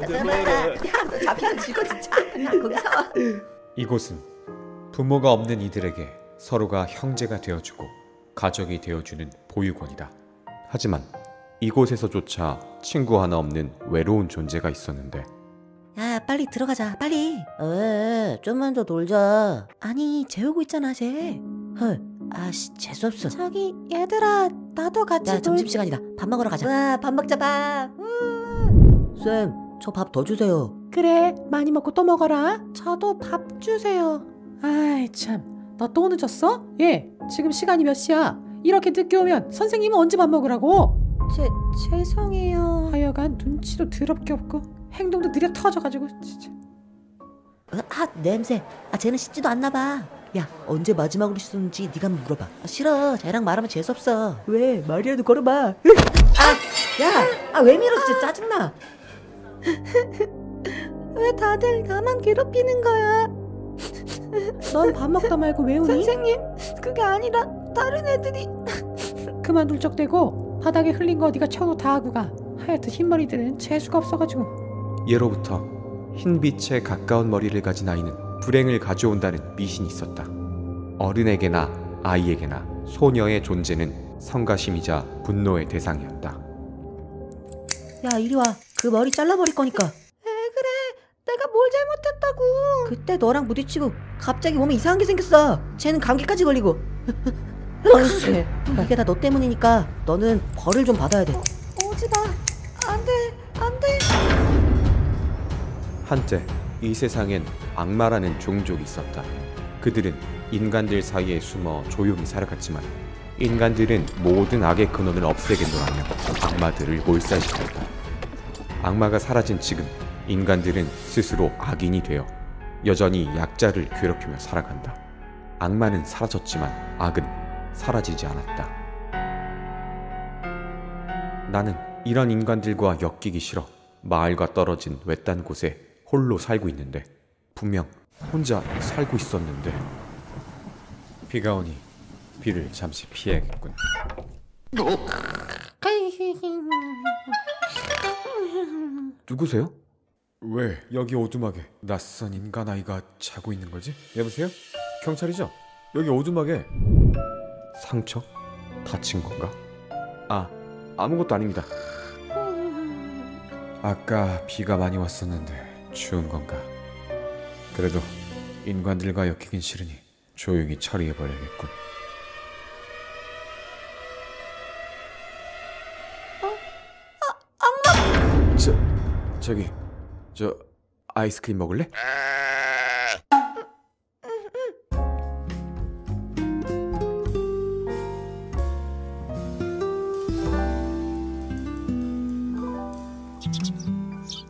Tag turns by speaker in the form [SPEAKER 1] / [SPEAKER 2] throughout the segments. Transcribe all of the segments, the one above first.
[SPEAKER 1] 야너 잡히면 죽어 진짜. 거기서.
[SPEAKER 2] 이곳은 부모가 없는 이들에게 서로가 형제가 되어주고 가족이 되어주는 보육원이다. 하지만 이곳에서조차 친구 하나 없는 외로운 존재가 있었는데
[SPEAKER 1] 야 빨리 들어가자 빨리. 왜 좀만 더 놀자. 아니 재우고 있잖아 쟤. 헐. 아씨 재수없어.
[SPEAKER 3] 저기 얘들아 나도 같이
[SPEAKER 1] 야 점심시간이다. 밥 먹으러 가자. 와밥 먹자 밥. 쌤, 저 밥 더 주세요.
[SPEAKER 3] 그래 많이 먹고 또 먹어라 저도 밥 주세요 아이 참 너 또 늦었어? 예 지금 시간이 몇 시야 이렇게 늦게 오면 선생님은 언제 밥 먹으라고
[SPEAKER 1] 제 죄송해요.
[SPEAKER 3] 하여간 눈치도 더럽게 없고 행동도 느려 터져가지고 진짜
[SPEAKER 1] 아 냄새. 아 쟤는 씻지도 않나 봐. 야 언제 마지막으로 씻었는지 네가 한번 물어봐. 아, 싫어. 쟤랑 말하면 재수 없어. 왜 말이라도 걸어봐. 아, 야, 아 왜 밀어 진짜 짜증나.
[SPEAKER 3] 왜 다들 나만 괴롭히는 거야 넌 밥 먹다 말고 왜 우니? 선생님 그게 아니라 다른 애들이 그만 울적대고 바닥에 흘린 거 네가 쳐도 다 하고 가 하여튼 흰머리들은 재수가 없어가지고
[SPEAKER 2] 예로부터 흰빛에 가까운 머리를 가진 아이는 불행을 가져온다는 미신이 있었다. 어른에게나 아이에게나 소녀의 존재는 성가심이자 분노의 대상이었다.
[SPEAKER 1] 야 이리 와. 그 머리 잘라버릴 거니까.
[SPEAKER 3] 에 그래 내가 뭘 잘못했다고
[SPEAKER 1] 그때 너랑 부딪히고 갑자기 몸에 이상한 게 생겼어. 쟤는 감기까지 걸리고. 어이씨, 이게 다 너 때문이니까 너는 벌을 좀 받아야 돼.
[SPEAKER 3] 오지마 안돼 안돼
[SPEAKER 2] 한때 이 세상엔 악마라는 종족이 있었다. 그들은 인간들 사이에 숨어 조용히 살아갔지만 인간들은 모든 악의 근원을 없애겠노라며 악마들을 몰살시켰다. 악마가 사라진 지금 인간들은 스스로 악인이 되어 여전히 약자를 괴롭히며 살아간다. 악마는 사라졌지만 악은 사라지지 않았다. 나는 이런 인간들과 엮이기 싫어 마을과 떨어진 외딴 곳에 홀로 살고 있는데 분명 혼자 살고 있었는데 비가 오니 비를 잠시 피해야겠군. 누구세요? 왜 여기 오두막에 낯선 인간 아이가 자고 있는 거지? 여보세요? 경찰이죠? 여기 오두막에 상처? 다친 건가? 아 아무것도 아닙니다. 아까 비가 많이 왔었는데 추운 건가? 그래도 인간들과 엮이긴 싫으니 조용히 처리해 버려야겠군. 저 저기 저 아이스크림 먹을래?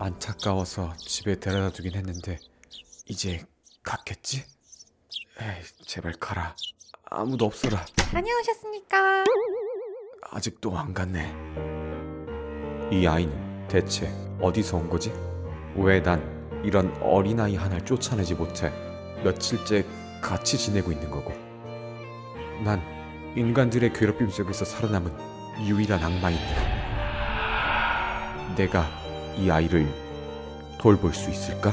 [SPEAKER 2] 안타까워서 집에 데려다 두긴 했는데 이제 갔겠지? 에이 제발 가라 아무도 없어라
[SPEAKER 3] 다녀오셨습니까?
[SPEAKER 2] 아직도 안 갔네 이 아이는 대체 어디서 온 거지? 왜 난 이런 어린아이 하나를 쫓아내지 못해 며칠째 같이 지내고 있는 거고 난 인간들의 괴롭힘 속에서 살아남은 유일한 악마인데 내가 이 아이를 돌볼 수 있을까?